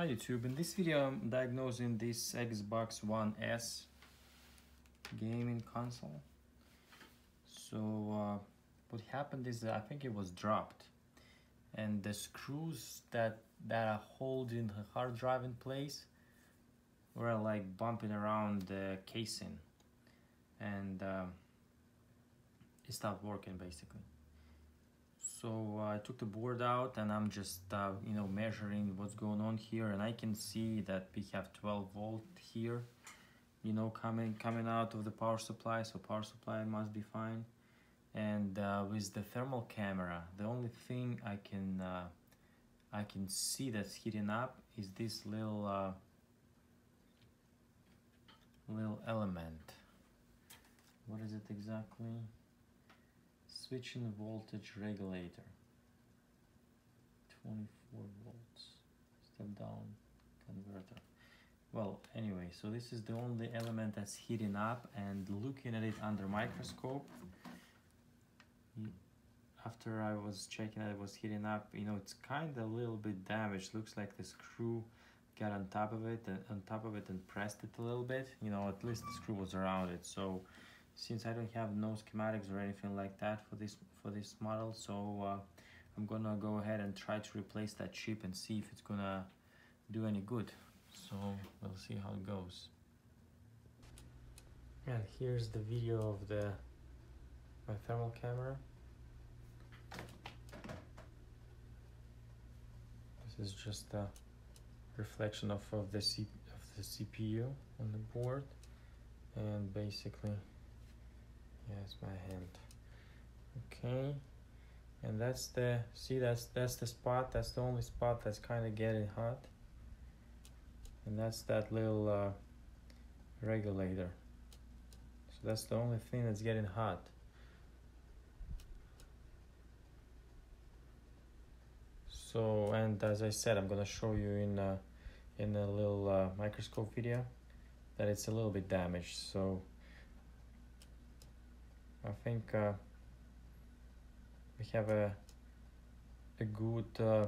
Hi YouTube, in this video I'm diagnosing this Xbox One S gaming console. So uh, what happened is that I think it was dropped and the screws that, that are holding the hard drive in place were like bumping around the casing and uh, it stopped working basically. So uh, I took the board out and I'm just, uh, you know, measuring what's going on here and I can see that we have 12 volt here, you know, coming coming out of the power supply, so power supply must be fine. And uh, with the thermal camera, the only thing I can uh, I can see that's heating up is this little uh, little element. What is it exactly? Switching voltage regulator. 24 volts. Step down converter. Well anyway so this is the only element that's heating up and looking at it under microscope. After I was checking that it was heating up you know it's kind of a little bit damaged. Looks like the screw got on top of it uh, on top of it and pressed it a little bit. You know at least the screw was around it. So since I don't have no schematics or anything like that for this for this model so uh, I'm gonna go ahead and try to replace that chip and see if it's gonna do any good. So we'll see how it goes. And here's the video of the my thermal camera. This is just a reflection of, of the C of the CPU on the board. And basically yes my hand. Okay. And that's the see that's that's the spot that's the only spot that's kind of getting hot. And that's that little uh, regulator. So that's the only thing that's getting hot. So and as I said I'm gonna show you in uh, in a little uh, microscope video that it's a little bit damaged. So I think uh, we have a a good uh,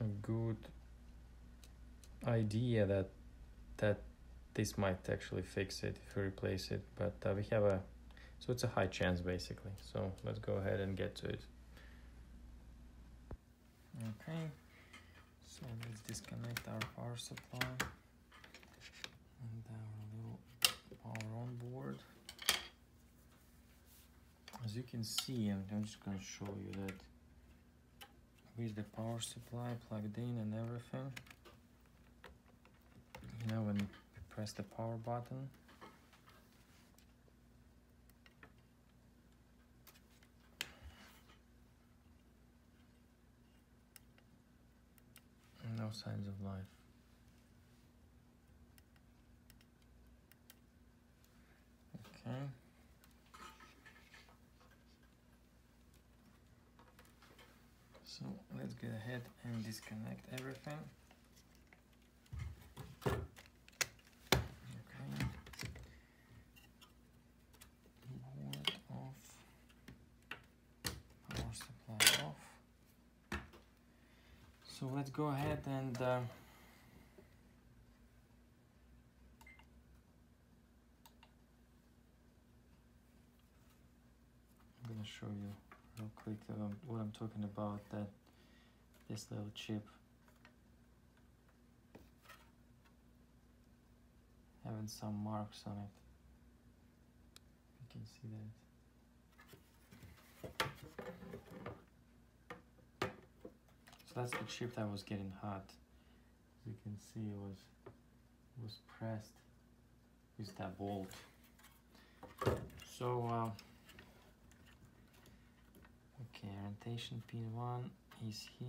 a good idea that that this might actually fix it if we replace it but uh, we have a so it's a high chance basically. So let's go ahead and get to it. Okay. So let's disconnect our power supply. And little power on board. As you can see I'm, just going to show you that with the power supply plugged in and everything you know when you press the power button no signs of life so let's go ahead and disconnect everything. Okay. Board off power supply off. So let's go ahead and uh, I'm gonna show you real quick um, what I'm talking about that this little chip. Having some marks on it. You can see that. So that's the chip that was getting hot. As you can see it was was pressed with that bolt. So uh, Okay, orientation pin 1 is here.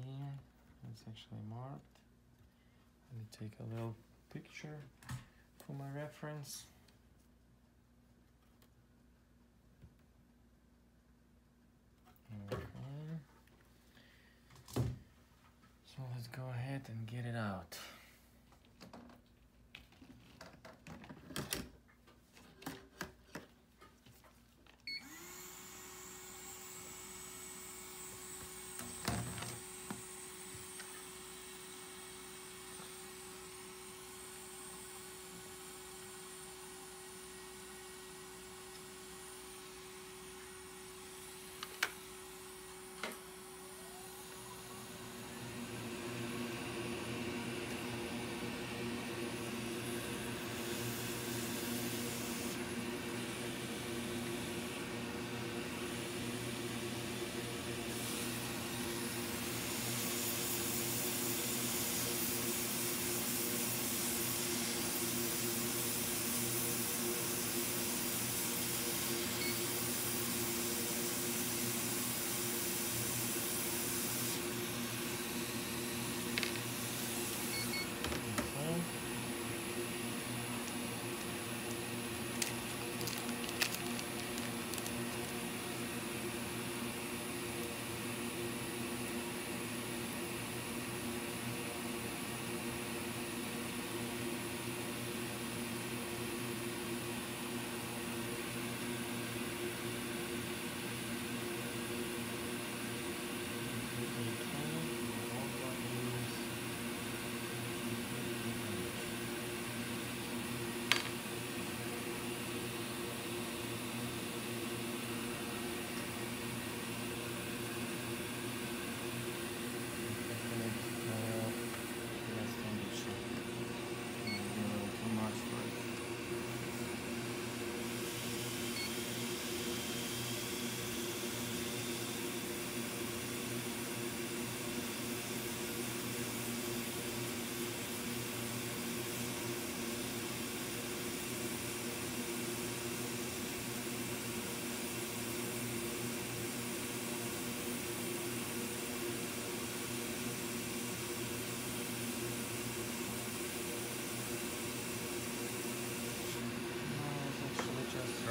It's actually marked. Let me take a little picture for my reference. Okay. So let's go ahead and get it out.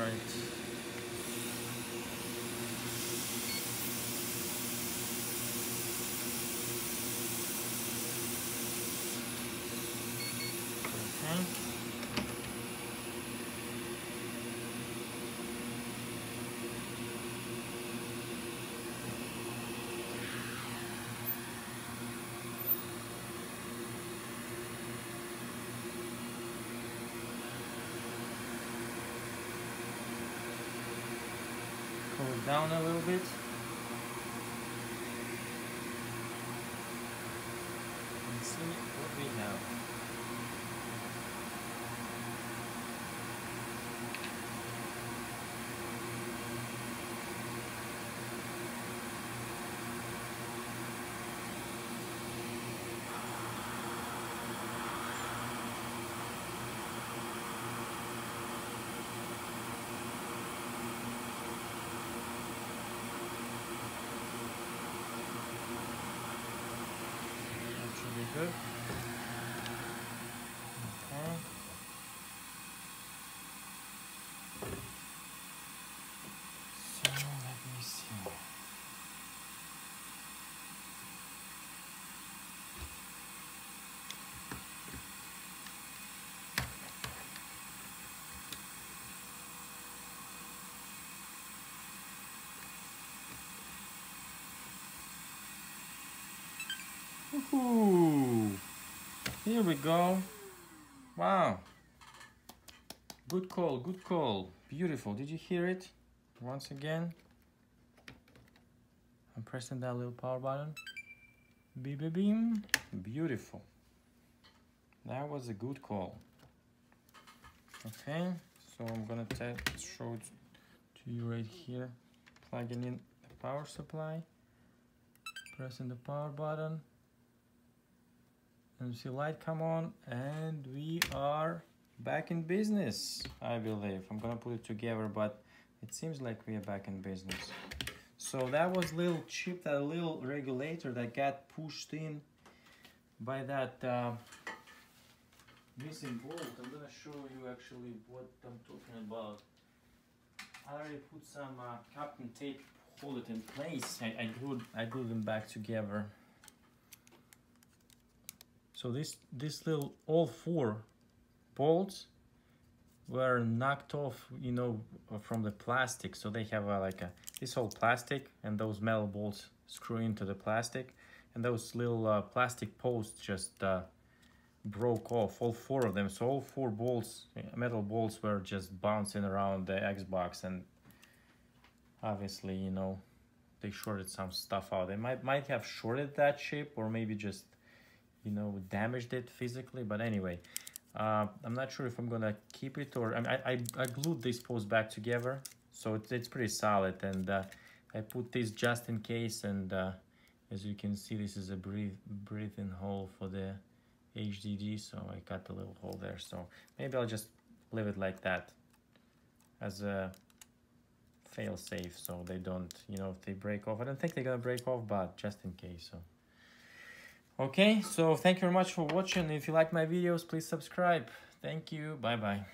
Right. Down a little bit. And see what we have. That should be good. Okay. So let me see. Woohoo! Here we go. Wow. Good call, good call. Beautiful. Did you hear it? Once again. I'm pressing that little power button. Beep, beep, beam. Beautiful. That was a good call. Okay, so I'm gonna show it to you right here. Plugging in the power supply. Pressing the power button see light come on and we are back in business i believe. I'm gonna put it together but it seems like we are back in business. So that was a little chip that little regulator that got pushed in by that uh, missing bolt. I'm gonna show you actually what i'm talking about. I already put some uh, Kapton tape hold it in place. I, I glued i glued them back together so this this little all four bolts were knocked off, you know, from the plastic. So they have a, like a this whole plastic and those metal bolts screw into the plastic, and those little uh, plastic posts just uh, broke off, all four of them. So all four bolts, metal bolts, were just bouncing around the Xbox, and obviously, you know, they shorted some stuff out. They might might have shorted that chip, or maybe just you know damaged it physically but anyway uh, I'm not sure if I'm gonna keep it or I, I, I glued this post back together so it's, it's pretty solid and uh, I put this just in case and uh, as you can see this is a breathe breathing hole for the HDD so I got the little hole there so maybe I'll just leave it like that as a fail safe so they don't you know if they break off. I don't think they're gonna break off but just in case so Okay, so thank you very much for watching. If you like my videos, please subscribe. Thank you. Bye-bye.